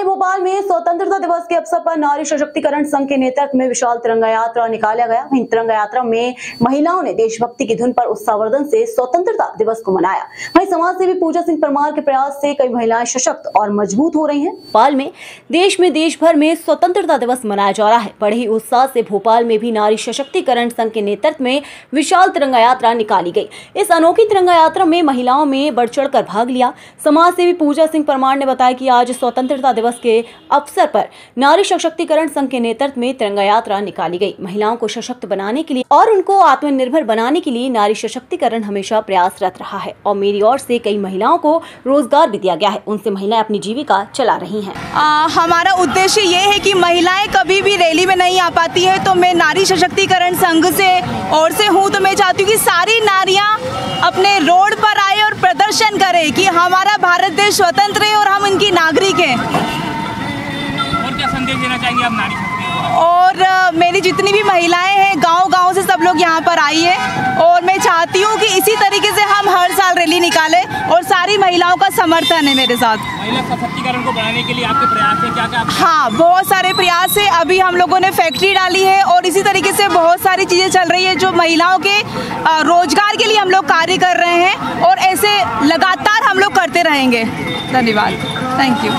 राजधानी भोपाल में स्वतंत्रता दिवस के अवसर पर नारी सशक्तिकरण संघ के नेतृत्व में विशाल तिरंगा यात्रा निकाला गया। वहीं तिरंगा यात्रा में महिलाओं ने देशभक्ति की धुन पर उत्साहवर्धन से स्वतंत्रता दिवस को मनाया। वहीं समाज सेवी पूजा सिंह परमार के प्रयास से कई महिलाएँ सशक्त और मज़बूत हो रही है। भोपाल में देश में देश भर में स्वतंत्रता दिवस मनाया जा रहा है। बड़े ही उत्साह से भोपाल में भी नारी सशक्तिकरण संघ के नेतृत्व में विशाल तिरंगा यात्रा निकाली गई। इस अनोखी तिरंगा यात्रा में महिलाओं में बढ़ चढ़ भाग लिया। समाज सेवी पूजा सिंह परमार ने बताया की आज स्वतंत्रता दिवस के अवसर पर नारी सशक्तिकरण संघ के नेतृत्व में तिरंगा यात्रा निकाली गई। महिलाओं को सशक्त बनाने के लिए और उनको आत्मनिर्भर बनाने के लिए नारी सशक्तिकरण हमेशा प्रयासरत रहा है और मेरी ओर से कई महिलाओं को रोज़गार भी दिया गया है। उनसे महिलाएँ अपनी जीविका चला रही है। आ, हमारा उद्देश्य ये है की महिलाएँ कभी भी रैली में नहीं आ पाती है तो मैं नारी सशक्तिकरण संघ से और से हूँ तो मैं चाहती हूँ की सारी नारियाँ अपने रोड पर आए और प्रदर्शन करें कि हमारा भारत देश स्वतंत्र है और हम इनकी नागरिक हैं। संदेश देना चाहेंगे आप नारी शक्ति और मेरी जितनी भी महिलाएँ हैं गाँव गाँव से सब लोग यहाँ पर आई है। और मैं चाहती हूँ कि इसी तरीके से हम हर साल रैली निकालें और सारी महिलाओं का समर्थन है मेरे साथ। महिला सशक्तिकरण को बढ़ाने के लिए आपके प्रयास है क्या क्या हाँ बहुत सारे प्रयास है। अभी हम लोगों ने फैक्ट्री डाली है और इसी तरीके से बहुत सारी चीज़ें चल रही है जो महिलाओं के रोज़गार के लिए हम लोग कार्य कर रहे हैं और ऐसे लगातार हम लोग करते रहेंगे। धन्यवाद। Thank you